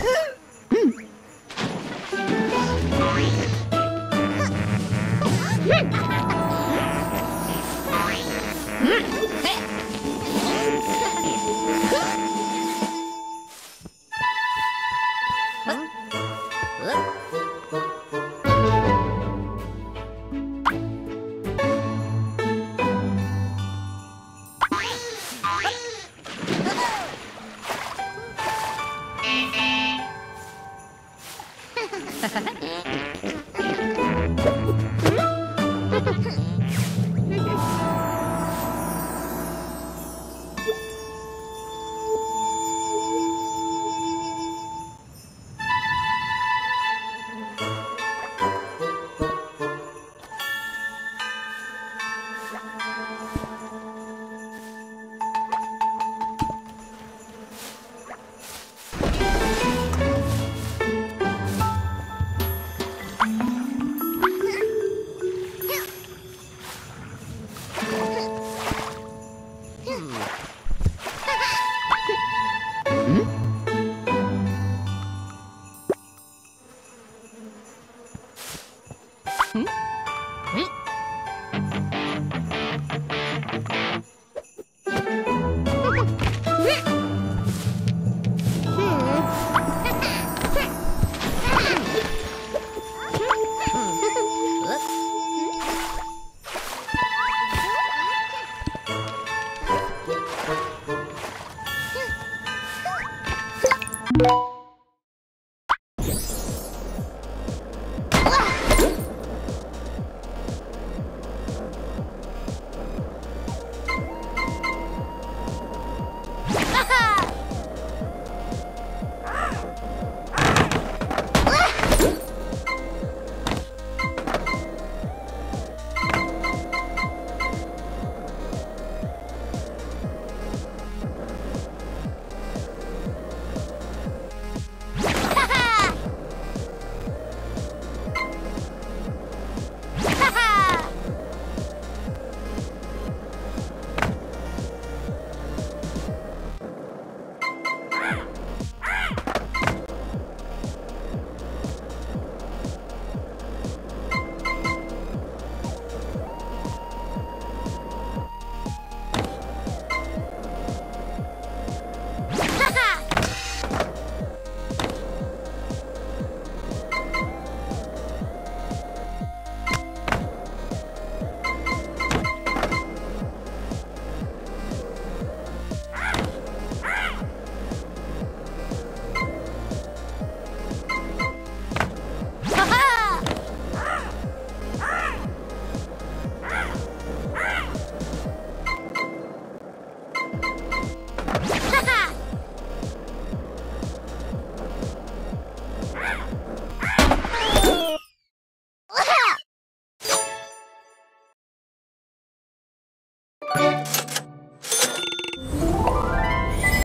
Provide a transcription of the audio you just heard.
うん。Ha ha ha. ん？